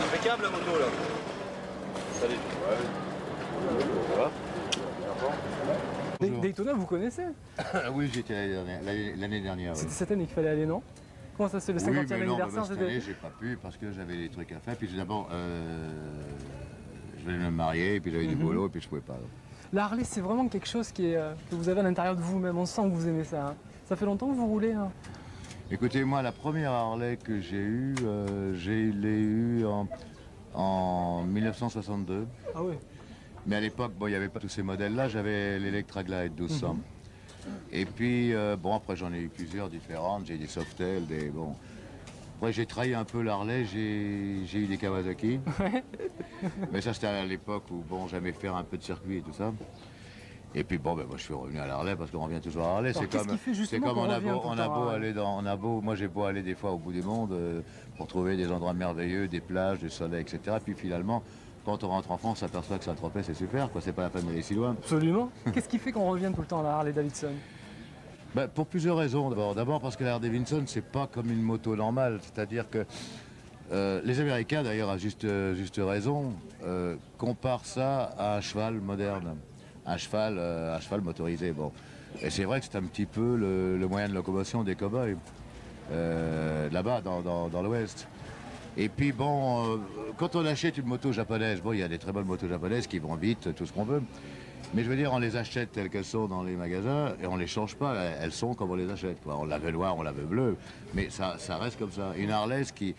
Impeccable la moto là. Salut. Day- Daytona, vous connaissez Ah oui, j'étais l'année dernière. l'année- dernière, oui. C'était cette année qu'il fallait aller, non Comment ça, c'est le Oui, 50e mais non, mais anniversaire cette année, j'ai pas pu parce que j'avais des trucs à faire. Puis d'abord, euh, je venais de me marier, et puis j'avais du Mhm. boulot, et puis je pouvais pas. La Harley, c'est vraiment quelque chose qui est, euh, que vous avez à l'intérieur de vous-même. On sent que vous aimez ça. hein. Ça fait longtemps que vous roulez hein Écoutez, moi, la première Harley que j'ai eue, euh, j'ai l'ai eue en, en 1962. Ah oui. Mais à l'époque, bon, il n'y avait pas tous ces modèles-là. J'avais l'Electra Glide 1200. Et puis, euh, bon, après, j'en ai eu plusieurs différentes. J'ai eu des Softail, des... Bon. Après, j'ai trahi un peu l'Harley. J'ai eu des Kawasaki. Mais ça, c'était à l'époque où, bon, j'aimais faire un peu de circuit et tout ça. Et puis, bon, ben, moi, je suis revenu à l'Harley parce qu'on revient toujours à. Alors, C'est comme, c'est qu'on on a beau, on a aller dans, on a beau, moi, j'ai beau aller des fois au bout du monde euh, pour trouver des endroits merveilleux, des plages, du soleil, etc. Puis finalement, quand on rentre en France, on s'aperçoit que Saint-Tropez, c'est super, quoi. C'est pas la peine d'aller si loin. Absolument. Qu'est-ce qui fait qu'on revient tout le temps à la Harley Davidson? Ben, pour plusieurs raisons. D'abord, d'abord parce que la Harley Davidson, c'est pas comme une moto normale. C'est-à-dire que euh, les Américains, d'ailleurs, à juste, euh, juste raison, euh, comparent ça à un cheval moderne, un cheval, euh, cheval motorisé. Bon, et c'est vrai que c'est un petit peu le, moyen de locomotion des cow-boys euh, là-bas, dans, dans- l'Ouest. Et puis bon, euh, quand on achète une moto japonaise, bon, il y a des très bonnes motos japonaises qui vont vite, tout ce qu'on veut. Mais je veux dire, on les achète telles qu'elles sont dans les magasins et on les change pas. Elles sont comme on les achète. On la veut noire, on la veut bleue. Mais ça, ça reste comme ça. Une Harley, qui,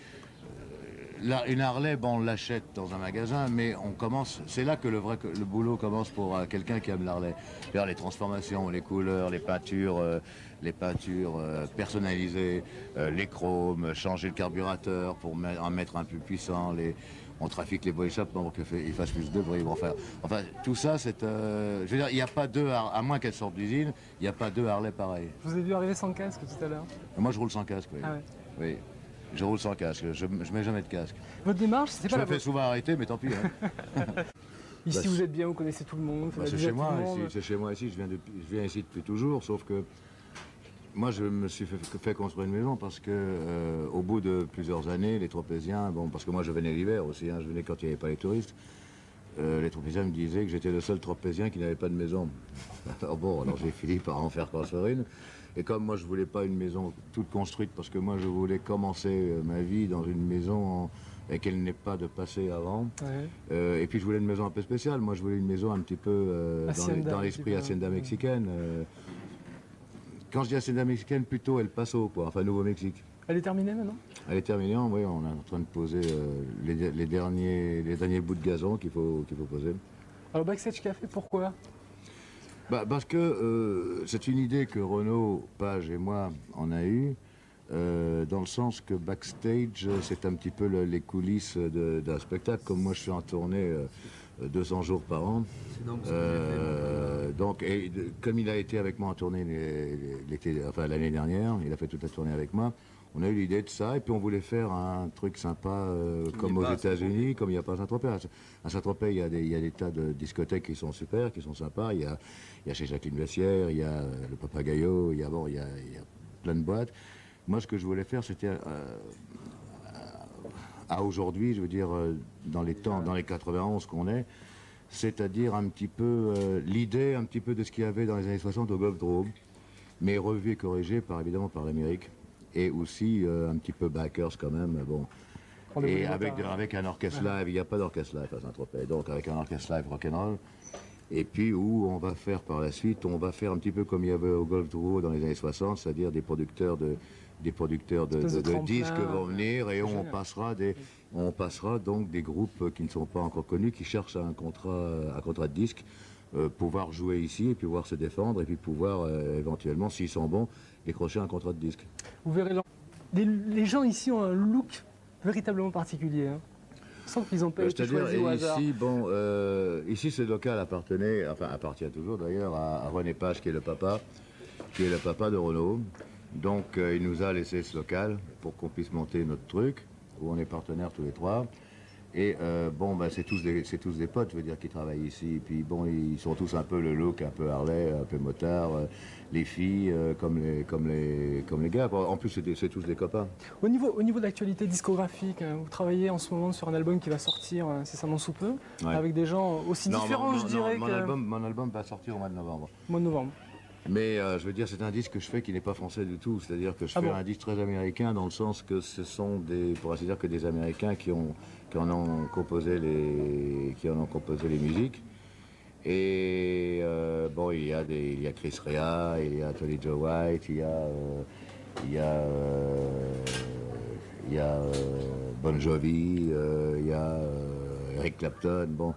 Une Harley, bon, on l'achète dans un magasin, mais on commence. C'est là que le vrai le boulot commence pour euh, quelqu'un qui aime l'Harley. Les transformations, les couleurs, les peintures, euh, les peintures euh, personnalisées, les chromes, changer le carburateur pour en mettre un peu puissant. Les, on trafique les body shops pour qu'il fasse plus de bruit. Bon, enfin, enfin, tout ça, c'est. je veux dire, il n'y a pas deux, à moins qu'elles sortent d'usine, il n'y a pas deux Harley pareils. Je vous ai vu arriver sans casque tout à l'heure? Moi, je roule sans casque, oui. Ah ouais. Oui. Je roule sans casque, je, je mets jamais de casque. Votre démarche, c'est Je pas la me fais vôtre. souvent arrêter, mais tant pis. hein. Ici, bah, vous êtes bien, vous connaissez tout le monde. Bah, c'est chez tout moi, le monde. ici, c'est chez moi ici, je viens, depuis- je viens ici depuis toujours, sauf que moi je me suis fait, fait construire une maison parce que euh, au bout de plusieurs années, les Tropéziens, bon parce que moi je venais l'hiver aussi, hein, je venais quand il n'y avait pas les touristes, euh, les Tropéziens me disaient que j'étais le seul Tropézien qui n'avait pas de maison. alors bon, alors j'ai fini par en faire construire une. Et comme moi je voulais pas une maison toute construite, parce que moi je voulais commencer euh, ma vie dans une maison en- et qu'elle n'ait pas de passé avant, Ouais. euh, et puis je voulais une maison un peu spéciale. Moi, je voulais une maison un petit peu euh, dans, l'esprit hacienda mexicaine. euh. quand je dis hacienda mexicaine, plutôt El Paso, quoi. Enfin, Nouveau-Mexique. Elle est terminée maintenant? Elle est terminée. Oui, on est en train de poser les, les derniers, les derniers bouts de gazon qu'il faut, qu'il faut poser. Alors, Backstage Café, pourquoi? Bah, parce que euh, c'est une idée que Renaud, Page et moi on a eue, euh, dans le sens que backstage, euh, c'est un petit peu le- les coulisses d'un spectacle. Comme moi, je suis en tournée 200 jours par an. Euh, donc, et de- comme il a été avec moi en tournée l'été, enfin l'année dernière, il a fait toute la tournée avec moi. On a eu l'idée de ça et puis on voulait faire un truc sympa euh, comme aux États-Unis, comme il n'y a pas à Saint-Tropez. À- Saint-Tropez, il y, a des- il y a des tas de discothèques qui sont super, qui sont sympas. Il y a, il y a chez Jacqueline Vessière, il y a euh, le Papagayo, il y a, bon, il y a, il y a plein de boîtes. Moi, ce que je voulais faire, c'était euh, à aujourd'hui, je veux dire, euh, dans les temps, dans les 91 qu'on est, c'est-à-dire un petit peu euh, l'idée un petit peu de ce qu'il y avait dans les années 60 au Golf mais revu et corrigé par évidemment par l'Amérique et aussi euh, un petit peu backers quand même, bon. Et avec, avec un orchestre live, il n'y a pas d'orchestre live à Saint-Tropez, donc avec un orchestre live rock'n'roll. Et puis où on va faire par la suite, on va faire un petit peu comme il y avait au Golf Drouot dans les années 60, c'est-à-dire des producteurs de des producteurs de, disques vont venir et on passera des on passera donc des groupes qui ne sont pas encore connus, qui cherchent un contrat un contrat de disque, euh, pouvoir jouer ici et puis pouvoir se défendre et puis pouvoir euh, éventuellement, s'ils sont bons, décrocher un contrat de disque. Vous verrez, les, les gens ici ont un look véritablement particulier. Hein. Sent qu'ils n'ont pas été C'est-à-dire, choisis au hasard. ici, bon, euh, ici, ce local appartenait, enfin, appartient toujours d'ailleurs à, à René Page, qui est le papa, qui est le papa de Renault. Donc, euh, il nous a laissé ce local pour qu'on puisse monter notre truc, où on est partenaires tous les trois. Et euh, bon, bah, c'est tous, des- tous des potes, je veux dire, qui travaillent ici. Et puis bon, ils sont tous un peu le look, un peu Harley, un peu motard. euh, les filles, euh, comme, les, comme, les, comme les gars. En plus, c'est tous des copains. Au niveau, au niveau de l'actualité discographique, vous travaillez en ce moment sur un album qui va sortir incessamment sous peu, Ouais. avec des gens aussi Non, différents, mon- je non, dirais, mon, que album, mon album va sortir au mois de novembre. mois de novembre. Mais euh, je veux dire, c'est un disque que je fais qui n'est pas français du tout. C'est-à-dire que je Ah fais bon un disque très américain dans le sens que ce sont des, pour ainsi dire, que des Américains qui, ont, qui en ont composé les, qui en ont composé les musiques. Et euh, bon, il y a des, il y a Chris Rea, il y a Tony Joe White, il y a, euh, il y a, il y a Bon Jovi, il y a Eric Clapton. Bon.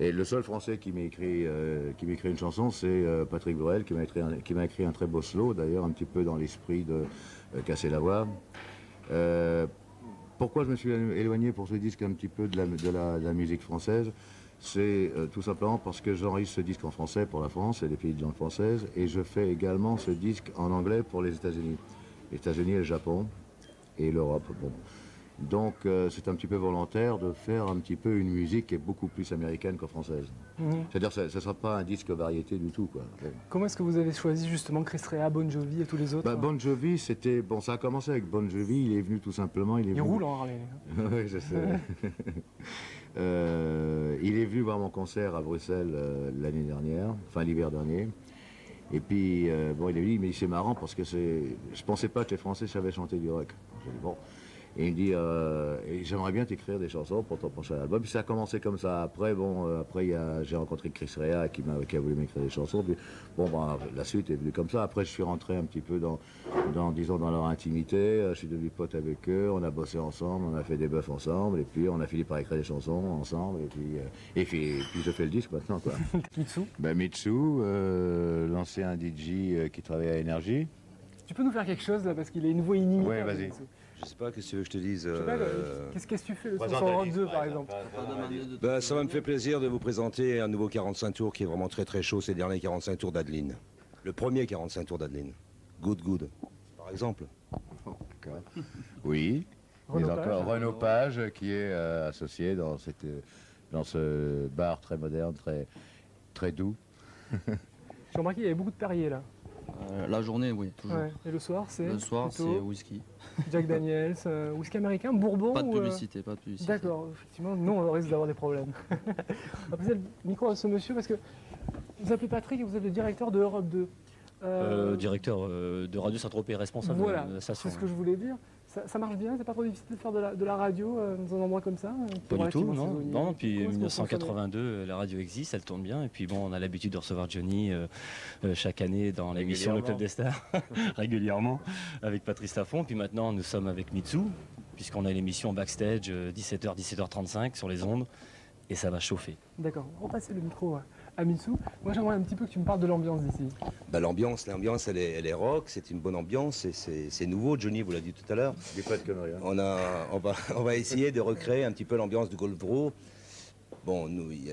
Et le seul français qui m'a écrit, euh, écrit une chanson, c'est euh, Patrick Bruel, qui m'a écrit, un- très beau slow, d'ailleurs, un petit peu dans l'esprit de euh, Casser la voix. Pourquoi je me suis éloigné pour ce disque un petit peu de la, de la- musique française? C'est tout simplement parce que j'enregistre ce disque en français pour la France et les pays de langue française, et je fais également ce disque en anglais pour les États-Unis. Les États-Unis et le Japon, et l'Europe. Bon. Donc euh, c'est un petit peu volontaire de faire un petit peu une musique qui est beaucoup plus américaine que française. Mhm. C'est-à-dire que ce ne sera pas un disque variété du tout. Quoi. Comment est-ce que vous avez choisi justement Chris Rea, Bon Jovi et tous les autres Bah, bon Jovi, c'était. Bon, ça a commencé avec Bon Jovi, il est venu tout simplement. Il, est Il venu... roule en Harley. oui, je sais. Euh, il est venu voir mon concert à Bruxelles euh, l'année dernière, enfin l'hiver dernier. Et puis, euh, bon, il a dit, mais c'est marrant parce que c'est. Je pensais pas que les Français savaient chanter du rock. J'ai dit, bon. Et il me dit, euh, j'aimerais bien t'écrire des chansons pour ton prochain album. Puis ça a commencé comme ça. Après, bon, euh, après j'ai rencontré Chris Rea qui, a voulu m'écrire des chansons. Puis, bon, ben, la suite est venue comme ça. Après, je suis rentré un petit peu dans, dans disons, dans leur intimité. Euh, Je suis devenu pote avec eux. On a bossé ensemble, on a fait des bœufs ensemble. Et puis, on a fini par écrire des chansons ensemble. Et puis, euh, et puis, et puis je fais le disque maintenant, quoi. Mitsu, ben, Mitsu, l'ancien DJ qui travaille à Énergie. tu peux nous faire quelque chose là parce qu'il a une voix inimitable. Ouais, vas-y. Je sais pas, qu'est-ce que tu veux que je te dise Je sais pas, euh, euh, qu'est-ce qu'est-ce que tu fais le soir Présente sur un Europe disque, 2 par exemple ben, Ça va me faire plaisir de vous présenter un nouveau 45 tours qui est vraiment très très chaud, ces derniers 45 tours d'Adeline. Le premier 45 tours d'Adeline. Good, good. Par exemple. D'accord. Oui. Renaud Mais Page. encore Renaud Page qui est euh, associé dans, cette, euh, dans ce bar très moderne, très, très doux. J'ai remarqué qu'il y avait beaucoup de Perrier là. Euh, la journée, oui, toujours. Ouais. Et le soir, c'est Le soir, c'est plutôt whisky. Jack Daniels, euh, whisky américain, bourbon Pas de ou, euh, publicité, pas de publicité. D'accord, effectivement, nous on risque d'avoir des problèmes. on va passer le micro à ce monsieur parce que vous appelez Patrick et vous êtes le directeur de Europe 2. Euh, directeur euh, de Radio Saint-Tropez, responsable Voilà, de la c'est station. ce que je voulais dire. Ça, ça marche bien, c'est pas trop difficile de faire de la, de la radio euh, dans un endroit comme ça euh, Pas du tout, non. Non, puis Comment est-ce que vous fonctionnez 1982, euh, la radio existe, elle tourne bien. Et puis bon, on a l'habitude de recevoir Johnny euh, euh, chaque année dans l'émission Le Club des Stars, régulièrement, avec Patrice Laffont. Puis maintenant, nous sommes avec Mitsu, puisqu'on a l'émission backstage euh, 17h, 17h35 sur les ondes. Et ça va chauffer. D'accord, on va passer le micro à Mitsu. Moi j'aimerais un petit peu que tu me parles de l'ambiance d'ici. Ben, l'ambiance, l'ambiance, elle est, elle est rock, c'est une bonne ambiance, et c'est nouveau, Johnny vous l'a dit tout à l'heure. Dis pas de conneries. hein. On, a, on, va, on va essayer de recréer un petit peu l'ambiance du Golf Pro. Bon,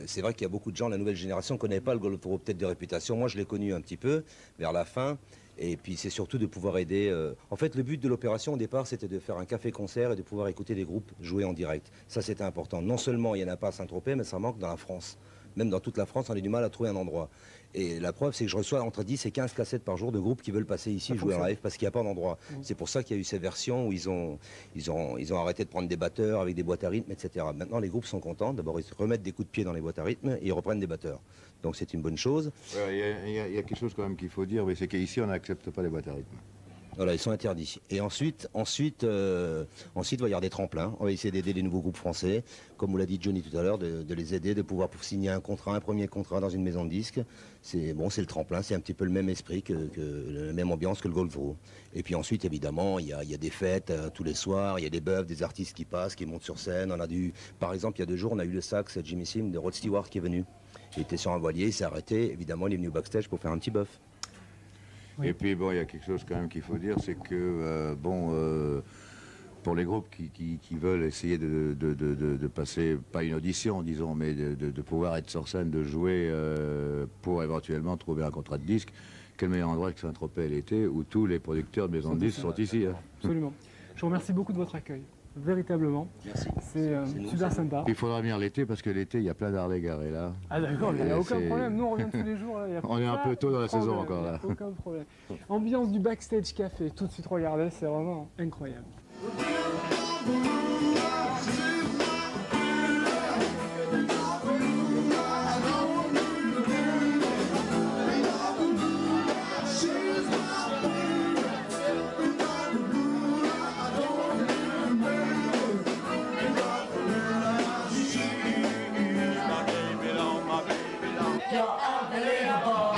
c'est vrai qu'il y a beaucoup de gens, la nouvelle génération, ne connaît pas le Golf Pro, peut-être de réputation. Moi, je l'ai connu un petit peu vers la fin. Et puis, c'est surtout de pouvoir aider. euh, En fait, le but de l'opération au départ, c'était de faire un café-concert et de pouvoir écouter des groupes jouer en direct. Ça, c'était important. Non seulement il n'y en a pas à Saint-Tropez, mais ça manque dans la France. Même dans toute la France, on a du mal à trouver un endroit. Et la preuve, c'est que je reçois entre 10 et 15 cassettes par jour de groupes qui veulent passer ici Ça jouer en live parce qu'il n'y a pas d'endroit. Mmh. C'est pour ça qu'il y a eu ces versions où ils ont, ils, ont, ils ont arrêté de prendre des batteurs avec des boîtes à rythme, etc. Maintenant, les groupes sont contents. D'abord, ils remettent des coups de pied dans les boîtes à rythme et ils reprennent des batteurs. Donc, c'est une bonne chose. Ouais, Il y, y a- il y a quelque chose quand même qu'il faut dire, c'est qu'ici on n'accepte pas les boîtes à rythme. Voilà, ils sont interdits. Et ensuite, ensuite, euh, ensuite, il va y avoir des tremplins. On va essayer d'aider les nouveaux groupes français, comme vous l'a dit Johnny tout à l'heure, de, les aider, de pouvoir pour signer un contrat, un premier contrat dans une maison de disques. C'est bon, c'est le tremplin, c'est un petit peu le même esprit que, la même ambiance que le Golf Pro. Et puis ensuite, évidemment, il y a, des fêtes euh, tous les soirs, il y a des bœufs, des artistes qui passent, qui montent sur scène. On a par exemple, il y a deux jours, on a eu le sax Jimmy Sim de Rod Stewart qui est venu. Il était sur un voilier, il s'est arrêté. Évidemment, il est venu au backstage pour faire un petit bœuf. Oui. Et puis bon, il y a quelque chose quand même qu'il faut dire, c'est que euh, bon, euh, pour les groupes qui, qui- qui veulent essayer de, de- de- de- de passer, pas une audition disons, mais de, de- de pouvoir être sur scène, de jouer euh, pour éventuellement trouver un contrat de disque, quel meilleur endroit que Saint-Tropez l'été où tous les producteurs de maisons de disques sont ici. hein. Absolument. Je vous remercie beaucoup de votre accueil. Véritablement. Merci. C'est euh, super sympa. Il faudra venir l'été parce que l'été, il y a plein d'Harley garés là. Ah d'accord, il n'y a aucun problème. Nous, on revient tous les jours. Là, y a On est un peu tôt dans la saison encore, là. Aucun problème. Ambiance du backstage café, tout de suite regardez, c'est vraiment incroyable. You're unbelievable.